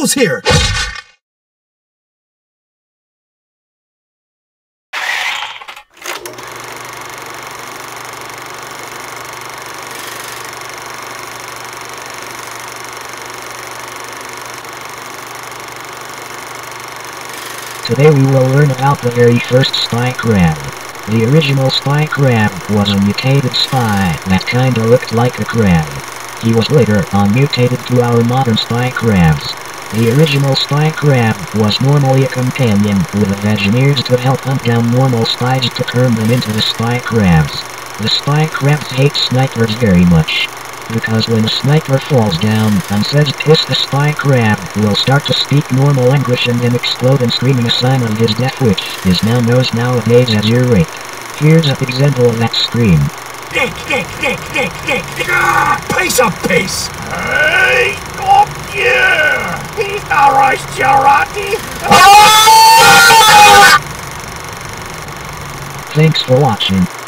Here! Today we will learn about the very first spy crab. The original spy crab was a mutated spy that kinda looked like a crab. He was later on mutated to our modern spy crabs. The original spy crab was normally a companion with the engineers to help hunt down normal spies to turn them into the spy crabs. The spy crabs hate snipers very much because when a sniper falls down and says piss the spy crab will start to speak normal English and then explode and screaming a sign of his death which is now known nowadays as ear rape. Here's an example of that scream. Dick, dick, dick, not right, Charati! Thanks for watching.